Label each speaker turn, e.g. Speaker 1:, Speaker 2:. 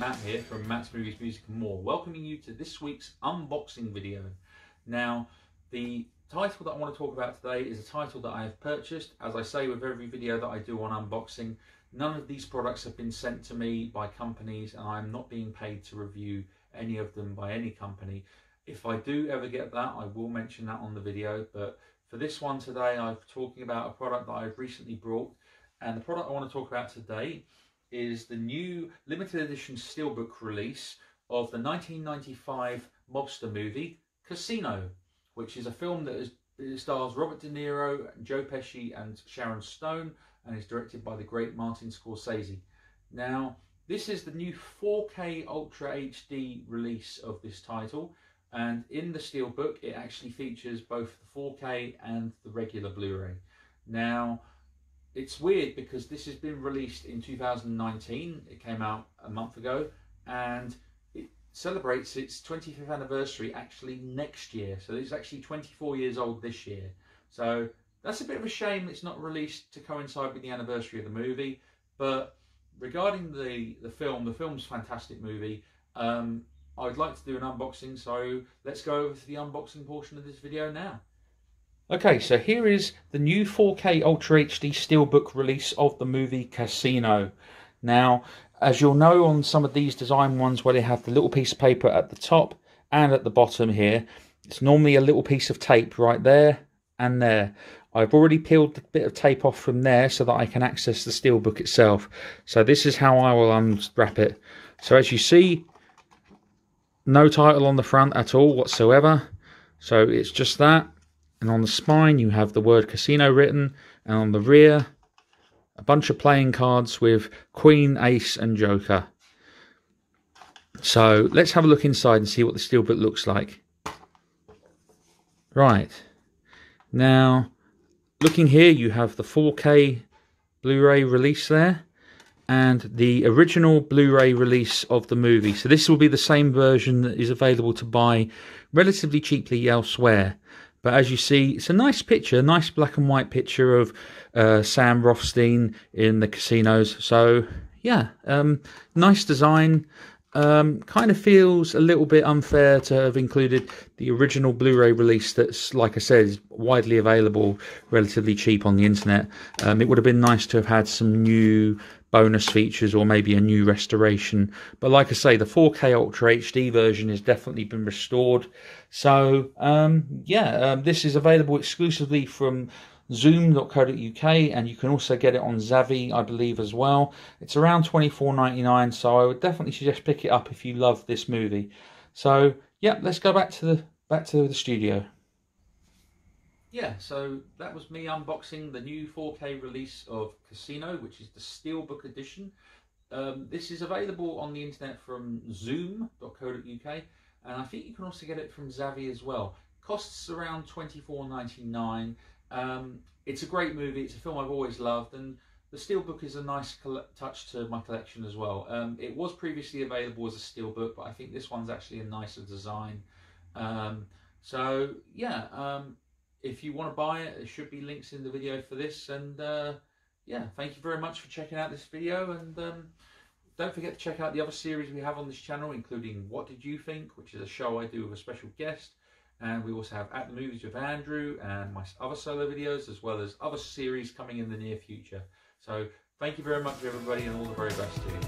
Speaker 1: Matt here from Matt's Movies, Music and More, welcoming you to this week's unboxing video. Now, the title that I want to talk about today is a title that I have purchased. As I say with every video that I do on unboxing, none of these products have been sent to me by companies and I'm not being paid to review any of them by any company. If I do ever get that, I will mention that on the video, but for this one today, I'm talking about a product that I've recently brought and the product I want to talk about today is the new limited edition steelbook release of the 1995 mobster movie Casino, which is a film that is, stars Robert De Niro, Joe Pesci, and Sharon Stone, and is directed by the great Martin Scorsese. Now, this is the new 4K Ultra HD release of this title, and in the steelbook, it actually features both the 4K and the regular Blu-ray. Now, it's weird because this has been released in 2019. It came out a month ago, and it celebrates its 25th anniversary actually next year. So it's actually 24 years old this year. So that's a bit of a shame it's not released to coincide with the anniversary of the movie. But regarding the the film, the film's fantastic movie. Um, I'd like to do an unboxing, so let's go over to the unboxing portion of this video now. Okay, so here is the new 4K Ultra HD Steelbook release of the movie Casino. Now, as you'll know on some of these design ones where they have the little piece of paper at the top and at the bottom here, it's normally a little piece of tape right there and there. I've already peeled a bit of tape off from there so that I can access the steelbook itself. So this is how I will unwrap it. So as you see, no title on the front at all whatsoever. So it's just that and on the spine you have the word casino written and on the rear a bunch of playing cards with queen ace and joker so let's have a look inside and see what the steelbook looks like right now looking here you have the 4k blu-ray release there and the original Blu-ray release of the movie. So this will be the same version that is available to buy relatively cheaply elsewhere. But as you see, it's a nice picture, a nice black and white picture of uh, Sam Rothstein in the casinos. So yeah, um, nice design. Um, kind of feels a little bit unfair to have included the original Blu-ray release that's, like I said, is widely available, relatively cheap on the internet. Um, it would have been nice to have had some new bonus features or maybe a new restoration. But like I say, the 4K Ultra HD version has definitely been restored. So um, yeah, um, this is available exclusively from zoom.co.uk and you can also get it on Zavvi, I believe, as well. It's around $24.99, so I would definitely suggest pick it up if you love this movie. So yeah, let's go back to the back to the studio yeah, so that was me unboxing the new 4K release of Casino, which is the Steelbook edition. Um, this is available on the internet from zoom.co.uk, and I think you can also get it from Zavvi as well. Costs around $24.99. Um, it's a great movie. It's a film I've always loved, and the Steelbook is a nice touch to my collection as well. Um, it was previously available as a Steelbook, but I think this one's actually a nicer design. Um, so yeah, um, if you want to buy it, there should be links in the video for this. And uh, yeah, thank you very much for checking out this video. And um, don't forget to check out the other series we have on this channel, including What Did You Think, which is a show I do with a special guest. And we also have At the Movies with Andrew and my other solo videos, as well as other series coming in the near future. So thank you very much, everybody, and all the very best to you.